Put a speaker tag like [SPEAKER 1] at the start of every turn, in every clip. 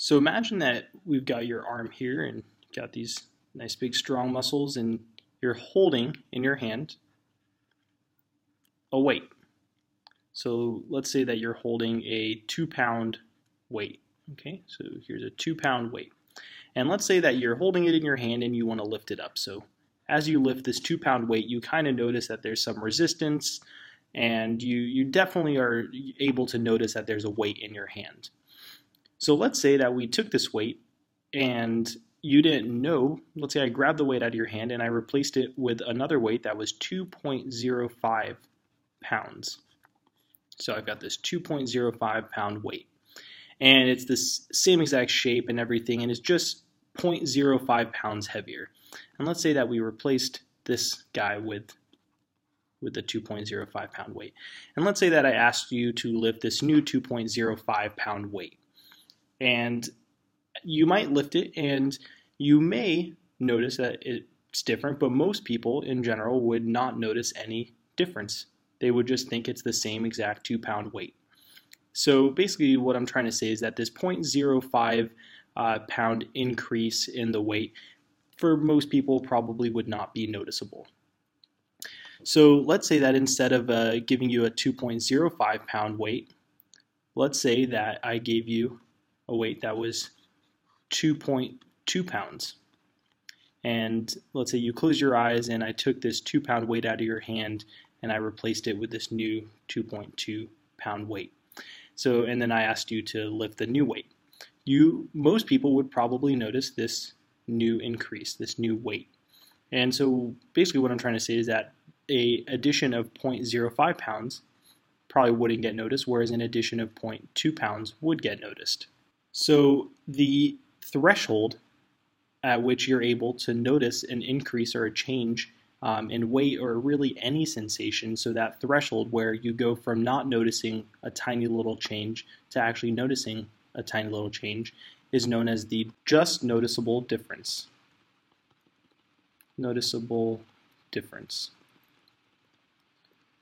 [SPEAKER 1] So imagine that we've got your arm here and got these nice big strong muscles and you're holding in your hand a weight. So let's say that you're holding a two pound weight. Okay, so here's a two pound weight. And let's say that you're holding it in your hand and you want to lift it up. So as you lift this two pound weight, you kind of notice that there's some resistance and you, you definitely are able to notice that there's a weight in your hand. So let's say that we took this weight and you didn't know, let's say I grabbed the weight out of your hand and I replaced it with another weight that was 2.05 pounds. So I've got this 2.05 pound weight. And it's the same exact shape and everything, and it's just 0.05 pounds heavier. And let's say that we replaced this guy with with the 2.05 pound weight. And let's say that I asked you to lift this new 2.05 pound weight. And you might lift it and you may notice that it's different, but most people in general would not notice any difference. They would just think it's the same exact two pound weight. So basically, what I'm trying to say is that this 0.05 uh, pound increase in the weight for most people probably would not be noticeable. So let's say that instead of uh, giving you a 2.05 pound weight, let's say that I gave you a weight that was 2.2 pounds. And let's say you close your eyes and I took this two pound weight out of your hand and I replaced it with this new 2.2 pound weight. So, and then I asked you to lift the new weight. You, most people would probably notice this new increase, this new weight. And so basically what I'm trying to say is that a addition of 0.05 pounds probably wouldn't get noticed, whereas an addition of 0.2 pounds would get noticed. So the threshold at which you're able to notice an increase or a change um, in weight or really any sensation. So that threshold where you go from not noticing a tiny little change to actually noticing a tiny little change is known as the just noticeable difference. Noticeable difference.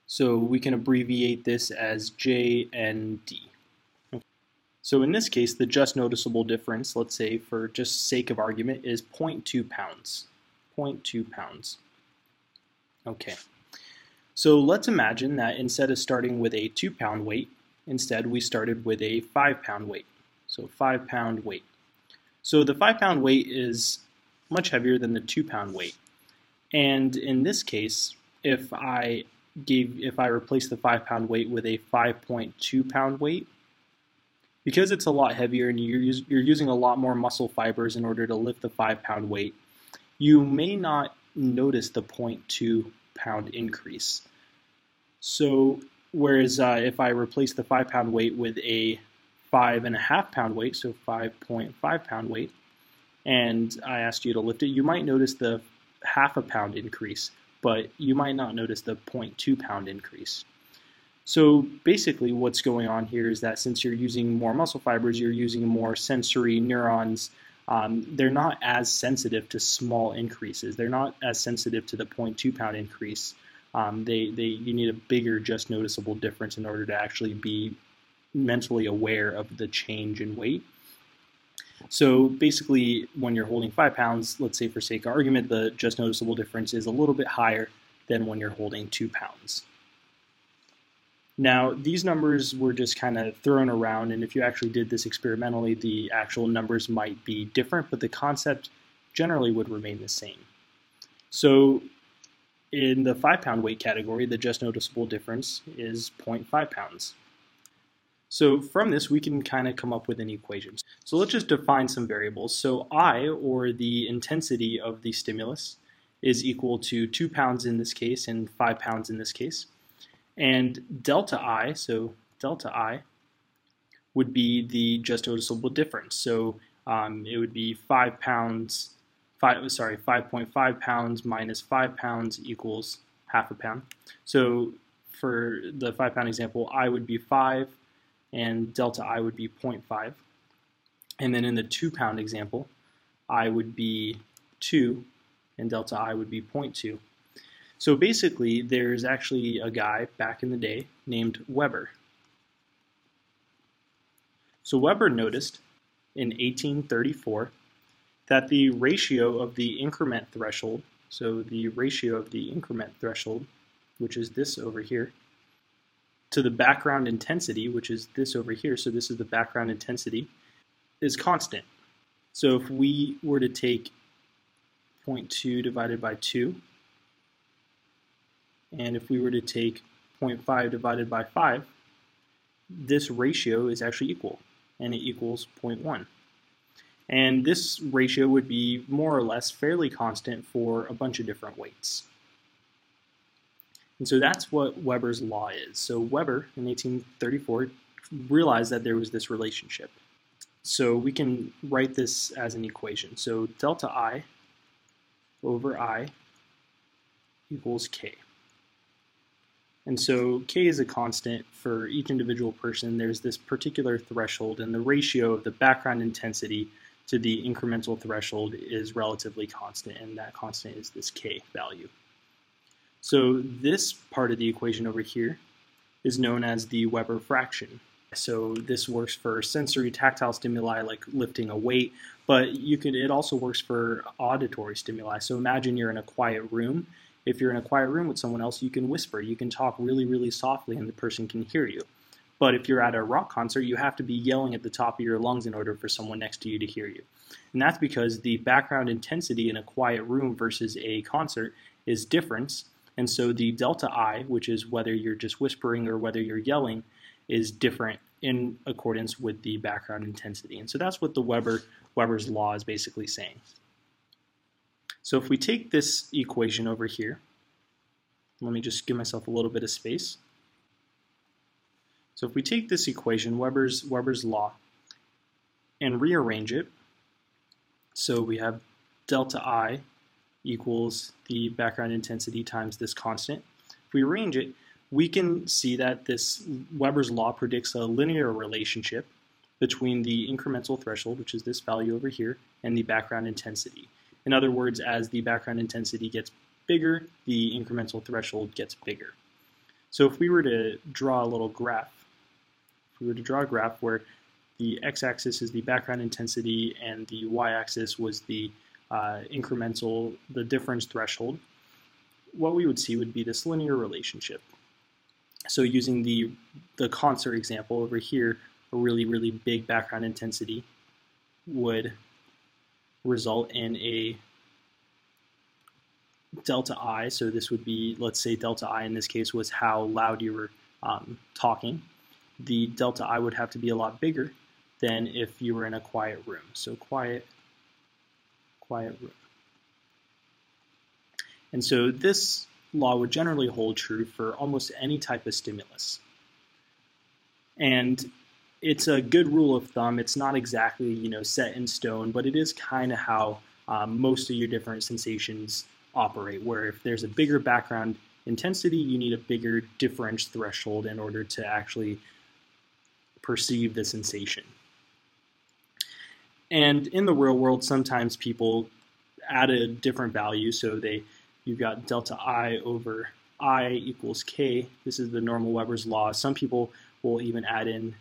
[SPEAKER 1] So we can abbreviate this as JND. So in this case, the just noticeable difference, let's say for just sake of argument, is 0.2 pounds. 0.2 pounds. Okay. So let's imagine that instead of starting with a 2 pound weight, instead we started with a 5 pound weight. So 5 pound weight. So the 5 pound weight is much heavier than the 2 pound weight. And in this case, if I gave if I replace the 5 pound weight with a 5.2 pound weight, because it's a lot heavier and you're, you're using a lot more muscle fibers in order to lift the 5 pound weight, you may not notice the 0.2 pound increase. So, whereas uh, if I replace the 5 pound weight with a 5.5 pound weight, so 5.5 pound weight, and I asked you to lift it, you might notice the half a pound increase, but you might not notice the 0.2 pound increase. So basically what's going on here is that since you're using more muscle fibers, you're using more sensory neurons. Um, they're not as sensitive to small increases. They're not as sensitive to the 0.2 pound increase. Um, they, they, you need a bigger, just noticeable difference in order to actually be mentally aware of the change in weight. So basically, when you're holding five pounds, let's say for sake of argument, the just noticeable difference is a little bit higher than when you're holding two pounds. Now, these numbers were just kind of thrown around, and if you actually did this experimentally, the actual numbers might be different, but the concept generally would remain the same. So, in the 5 pound weight category, the just noticeable difference is 0.5 pounds. So, from this, we can kind of come up with an equation. So, let's just define some variables. So, I, or the intensity of the stimulus, is equal to 2 pounds in this case and 5 pounds in this case. And delta I, so delta I, would be the just noticeable difference. So um, it would be 5 pounds, five, sorry, 5.5 pounds minus 5 pounds equals half a pound. So for the 5 pound example, I would be 5 and delta I would be 0.5. And then in the 2 pound example, I would be 2 and delta I would be 0.2. So basically, there's actually a guy back in the day named Weber. So Weber noticed in 1834 that the ratio of the increment threshold, so the ratio of the increment threshold, which is this over here, to the background intensity, which is this over here, so this is the background intensity, is constant. So if we were to take 0.2 divided by 2, and if we were to take 0.5 divided by 5, this ratio is actually equal, and it equals 0.1. And this ratio would be more or less fairly constant for a bunch of different weights. And so that's what Weber's law is. So Weber in 1834 realized that there was this relationship. So we can write this as an equation. So delta I over I equals K. And so K is a constant for each individual person. There's this particular threshold, and the ratio of the background intensity to the incremental threshold is relatively constant, and that constant is this K value. So this part of the equation over here is known as the Weber fraction. So this works for sensory tactile stimuli like lifting a weight, but you could it also works for auditory stimuli. So imagine you're in a quiet room. If you're in a quiet room with someone else, you can whisper, you can talk really, really softly and the person can hear you. But if you're at a rock concert, you have to be yelling at the top of your lungs in order for someone next to you to hear you. And that's because the background intensity in a quiet room versus a concert is different. And so the delta I, which is whether you're just whispering or whether you're yelling, is different in accordance with the background intensity. And so that's what the Weber Weber's law is basically saying. So if we take this equation over here, let me just give myself a little bit of space. So if we take this equation, Weber's Weber's law, and rearrange it, so we have delta I equals the background intensity times this constant. If we arrange it, we can see that this Weber's law predicts a linear relationship between the incremental threshold, which is this value over here, and the background intensity. In other words, as the background intensity gets bigger, the incremental threshold gets bigger. So if we were to draw a little graph, if we were to draw a graph where the x-axis is the background intensity and the y-axis was the uh, incremental, the difference threshold, what we would see would be this linear relationship. So using the, the concert example over here, a really, really big background intensity would result in a delta I. So this would be, let's say delta I in this case was how loud you were um, talking. The delta I would have to be a lot bigger than if you were in a quiet room. So quiet, quiet room. And so this law would generally hold true for almost any type of stimulus. And it's a good rule of thumb. It's not exactly you know set in stone, but it is kind of how um, most of your different sensations operate. Where if there's a bigger background intensity, you need a bigger difference threshold in order to actually perceive the sensation. And in the real world, sometimes people add a different value. So they you've got delta I over I equals K. This is the normal Weber's law. Some people will even add in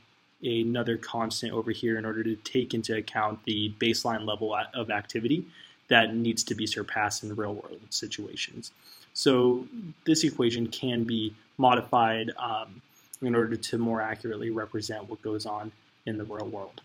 [SPEAKER 1] another constant over here in order to take into account the baseline level of activity that needs to be surpassed in real world situations. So this equation can be modified um, in order to more accurately represent what goes on in the real world.